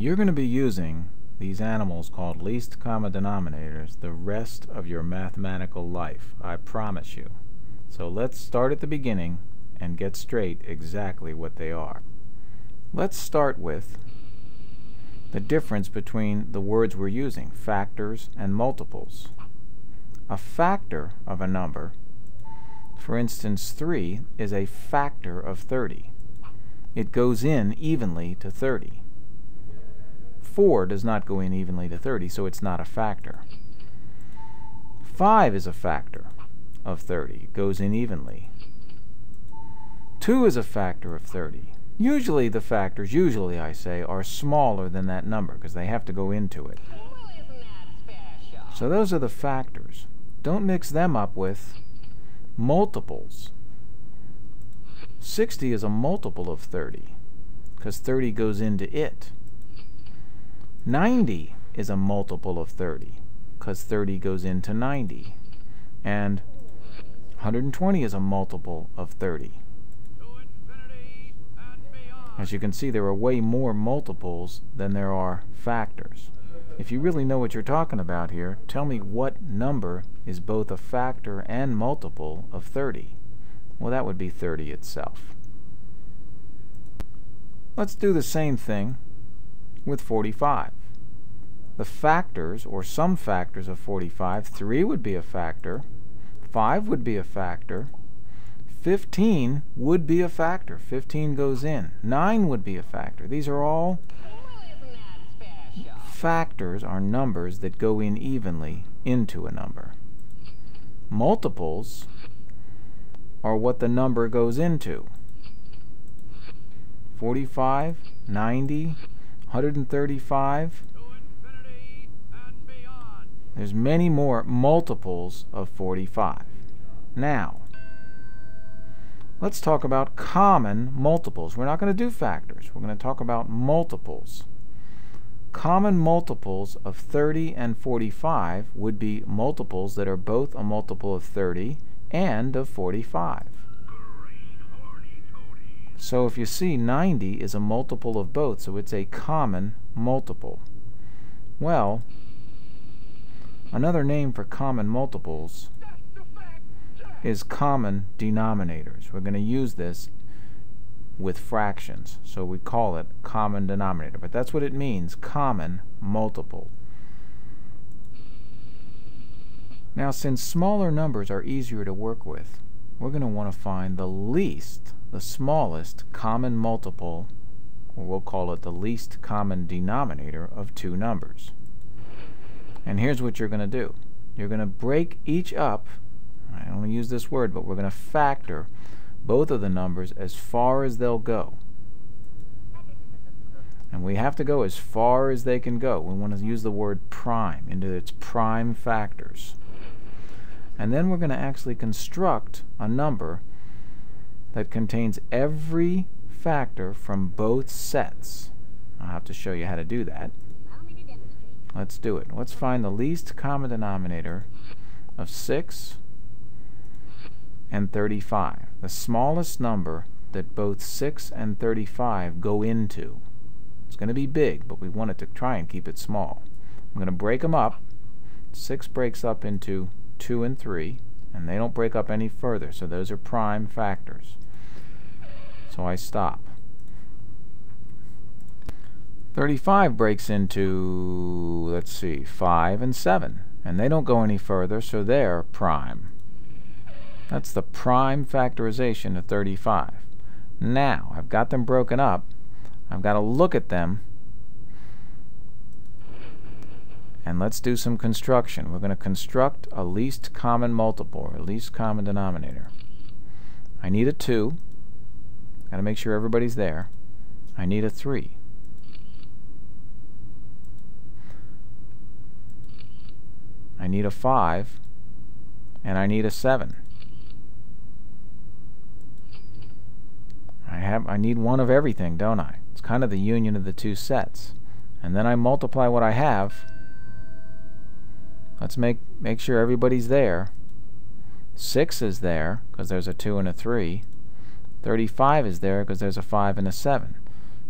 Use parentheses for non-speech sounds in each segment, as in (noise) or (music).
You're going to be using these animals called least common denominators the rest of your mathematical life. I promise you. So let's start at the beginning and get straight exactly what they are. Let's start with the difference between the words we're using, factors and multiples. A factor of a number, for instance 3, is a factor of 30. It goes in evenly to 30. 4 does not go in evenly to 30, so it's not a factor. 5 is a factor of 30. It goes in evenly. 2 is a factor of 30. Usually the factors, usually I say, are smaller than that number because they have to go into it. So those are the factors. Don't mix them up with multiples. 60 is a multiple of 30 because 30 goes into it. 90 is a multiple of 30 because 30 goes into 90. And 120 is a multiple of 30. As you can see, there are way more multiples than there are factors. If you really know what you're talking about here, tell me what number is both a factor and multiple of 30. Well, that would be 30 itself. Let's do the same thing with 45. The factors, or some factors of 45, 3 would be a factor, 5 would be a factor, 15 would be a factor. 15 goes in. 9 would be a factor. These are all factors are numbers that go in evenly into a number. Multiples are what the number goes into. 45, 90, 135. There's many more multiples of 45. Now, let's talk about common multiples. We're not going to do factors. We're going to talk about multiples. Common multiples of 30 and 45 would be multiples that are both a multiple of 30 and of 45. So if you see 90 is a multiple of both, so it's a common multiple. Well, another name for common multiples is common denominators. We're going to use this with fractions, so we call it common denominator. But that's what it means, common multiple. Now, since smaller numbers are easier to work with, we're going to want to find the least, the smallest common multiple, or we'll call it the least common denominator of two numbers. And here's what you're going to do. You're going to break each up I don't use this word, but we're going to factor both of the numbers as far as they'll go. And we have to go as far as they can go. We want to use the word prime into its prime factors. And then we're going to actually construct a number that contains every factor from both sets. I'll have to show you how to do that. Let's do it. Let's find the least common denominator of 6 and 35, the smallest number that both 6 and 35 go into. It's going to be big, but we want it to try and keep it small. I'm going to break them up. 6 breaks up into 2 and 3, and they don't break up any further, so those are prime factors. So I stop. 35 breaks into, let's see, 5 and 7, and they don't go any further, so they're prime. That's the prime factorization of 35. Now, I've got them broken up. I've got to look at them. And let's do some construction. We're going to construct a least common multiple, or least common denominator. I need a 2. Got to make sure everybody's there. I need a 3. Need a 5. And I need a 7. I have I need one of everything, don't I? It's kind of the union of the two sets. And then I multiply what I have. Let's make make sure everybody's there. 6 is there because there's a 2 and a 3. 35 is there because there's a 5 and a 7.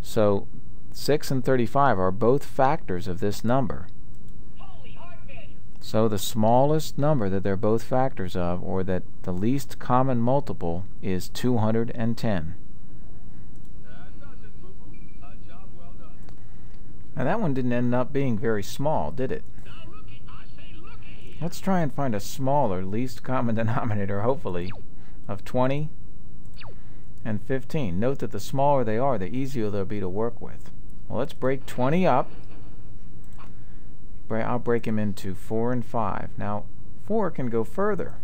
So 6 and 35 are both factors of this number. So the smallest number that they're both factors of, or that the least common multiple, is 210. Now that one didn't end up being very small, did it? Let's try and find a smaller least common (laughs) denominator, hopefully, of 20 and 15. Note that the smaller they are, the easier they'll be to work with. Well, let's break 20 up. I'll break them into 4 and 5. Now, 4 can go further.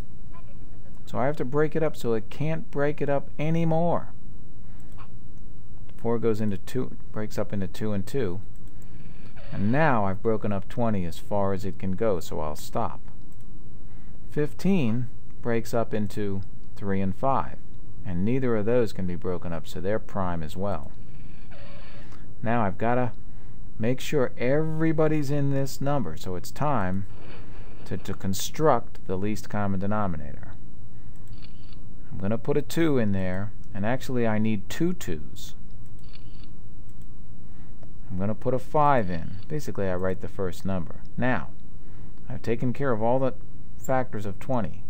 So I have to break it up so it can't break it up anymore. 4 goes into 2, breaks up into 2 and 2. And now I've broken up 20 as far as it can go, so I'll stop. 15 breaks up into 3 and 5, and neither of those can be broken up, so they're prime as well. Now I've got to make sure everybody's in this number, so it's time to, to construct the least common denominator. I'm going to put a 2 in there, and actually I need two 2's. I'm going to put a 5 in. Basically, I write the first number. Now, I've taken care of all the factors of 20.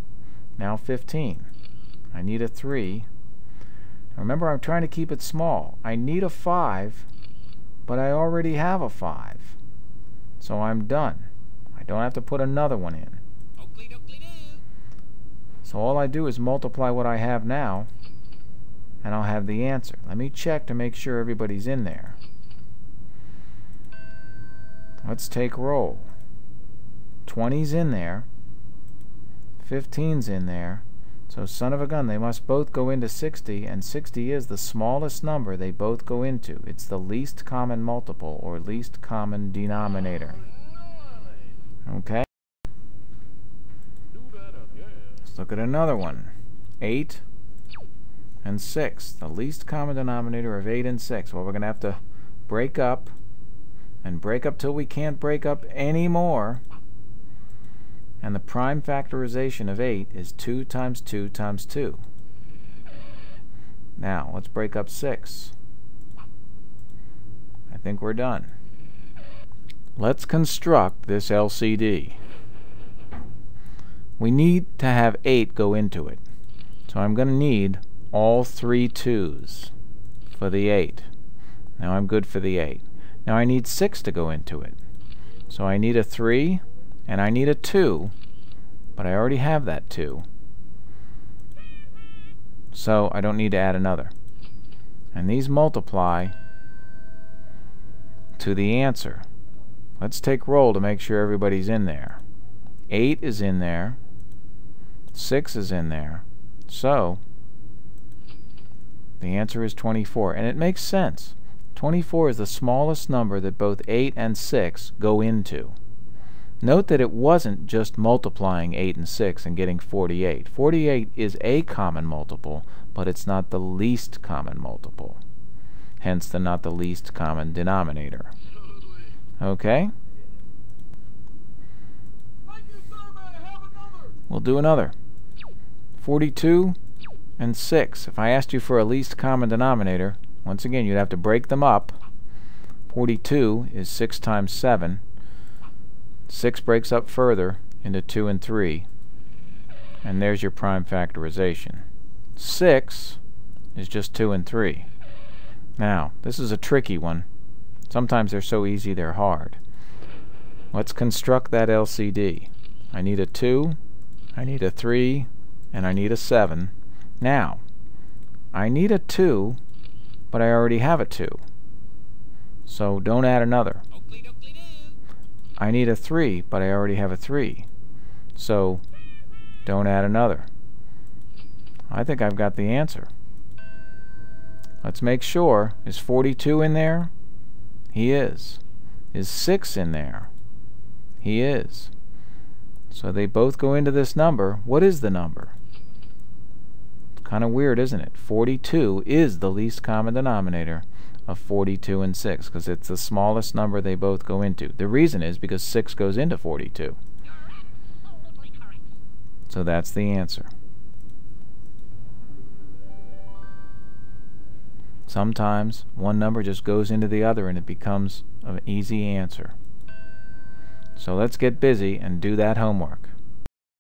Now 15. I need a 3. Now remember, I'm trying to keep it small. I need a 5, but I already have a 5. So I'm done. I don't have to put another one in. So all I do is multiply what I have now, and I'll have the answer. Let me check to make sure everybody's in there. Let's take roll. 20's in there. 15's in there. So son of a gun, they must both go into 60, and 60 is the smallest number they both go into. It's the least common multiple, or least common denominator. Okay? Let's look at another one. 8 and 6. The least common denominator of 8 and 6. Well, we're going to have to break up and break up till we can't break up anymore. And the prime factorization of 8 is 2 times 2 times 2. Now, let's break up 6. I think we're done. Let's construct this LCD. We need to have 8 go into it. So I'm going to need all three 2's for the 8. Now I'm good for the 8. Now I need 6 to go into it. So I need a 3 and I need a 2, but I already have that 2. So I don't need to add another. And these multiply to the answer. Let's take roll to make sure everybody's in there. 8 is in there. 6 is in there. So the answer is 24. And it makes sense. 24 is the smallest number that both 8 and 6 go into. Note that it wasn't just multiplying 8 and 6 and getting 48. 48 is a common multiple, but it's not the least common multiple. Hence the not the least common denominator. Okay? We'll do another. 42 and 6. If I asked you for a least common denominator, once again, you'd have to break them up. 42 is 6 times 7. 6 breaks up further into 2 and 3. And there's your prime factorization. 6 is just 2 and 3. Now, this is a tricky one. Sometimes they're so easy they're hard. Let's construct that LCD. I need a 2, I need a 3, and I need a 7. Now, I need a 2 but I already have a 2. So don't add another. I need a 3, but I already have a 3. So don't add another. I think I've got the answer. Let's make sure. Is 42 in there? He is. Is 6 in there? He is. So they both go into this number. What is the number? Kind of weird, isn't it? 42 is the least common denominator of 42 and 6 because it's the smallest number they both go into. The reason is because 6 goes into 42. So that's the answer. Sometimes one number just goes into the other and it becomes an easy answer. So let's get busy and do that homework.